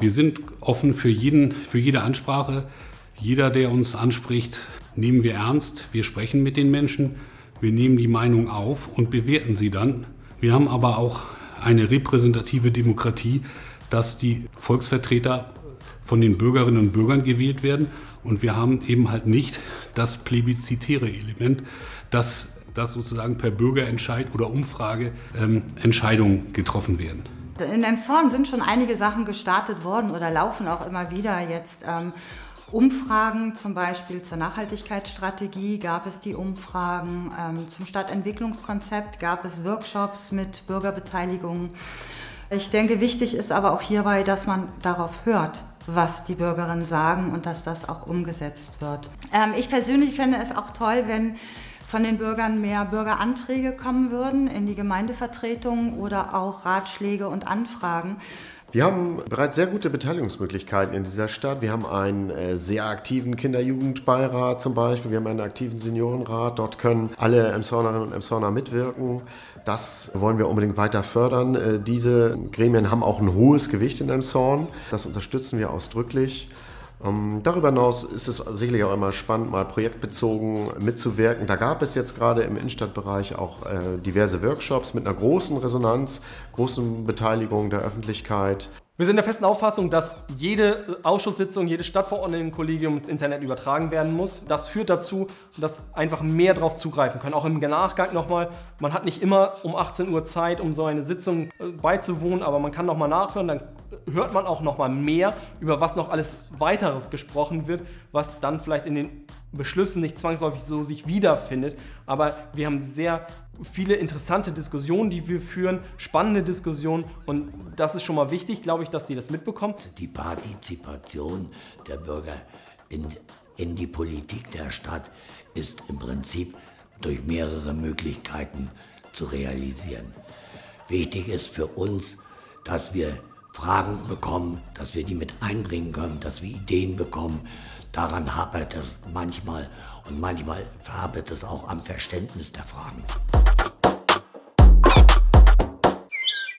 Wir sind offen für, jeden, für jede Ansprache. Jeder, der uns anspricht, nehmen wir ernst. Wir sprechen mit den Menschen. Wir nehmen die Meinung auf und bewerten sie dann. Wir haben aber auch eine repräsentative Demokratie, dass die Volksvertreter von den Bürgerinnen und Bürgern gewählt werden. Und wir haben eben halt nicht das plebiszitäre Element, dass, dass sozusagen per Bürgerentscheid oder Umfrage ähm, Entscheidungen getroffen werden. In Emshorn sind schon einige Sachen gestartet worden oder laufen auch immer wieder jetzt. Ähm, Umfragen zum Beispiel zur Nachhaltigkeitsstrategie gab es die Umfragen, ähm, zum Stadtentwicklungskonzept gab es Workshops mit Bürgerbeteiligung. Ich denke, wichtig ist aber auch hierbei, dass man darauf hört, was die Bürgerinnen sagen und dass das auch umgesetzt wird. Ähm, ich persönlich fände es auch toll, wenn von den Bürgern mehr Bürgeranträge kommen würden in die Gemeindevertretung oder auch Ratschläge und Anfragen. Wir haben bereits sehr gute Beteiligungsmöglichkeiten in dieser Stadt. Wir haben einen äh, sehr aktiven Kinder-Jugendbeirat zum Beispiel. Wir haben einen aktiven Seniorenrat. Dort können alle Emshornerinnen und Emshorner mitwirken. Das wollen wir unbedingt weiter fördern. Äh, diese Gremien haben auch ein hohes Gewicht in Emshorn. Das unterstützen wir ausdrücklich. Ähm, darüber hinaus ist es sicherlich auch immer spannend, mal projektbezogen mitzuwirken. Da gab es jetzt gerade im Innenstadtbereich auch äh, diverse Workshops mit einer großen Resonanz, großen Beteiligung der Öffentlichkeit. Wir sind der festen Auffassung, dass jede Ausschusssitzung, jedes Stadtverordnetenkollegium ins Internet übertragen werden muss. Das führt dazu, dass einfach mehr darauf zugreifen können. Auch im Nachgang nochmal, man hat nicht immer um 18 Uhr Zeit, um so eine Sitzung äh, beizuwohnen, aber man kann nochmal nachhören, dann hört man auch nochmal mehr, über was noch alles weiteres gesprochen wird, was dann vielleicht in den Beschlüssen nicht zwangsläufig so sich wiederfindet. Aber wir haben sehr viele interessante Diskussionen, die wir führen, spannende Diskussionen und das ist schon mal wichtig, glaube ich, dass die das mitbekommen. Die Partizipation der Bürger in, in die Politik der Stadt ist im Prinzip durch mehrere Möglichkeiten zu realisieren. Wichtig ist für uns, dass wir Fragen bekommen, dass wir die mit einbringen können, dass wir Ideen bekommen, Daran hapert es manchmal und manchmal hapert es auch am Verständnis der Fragen.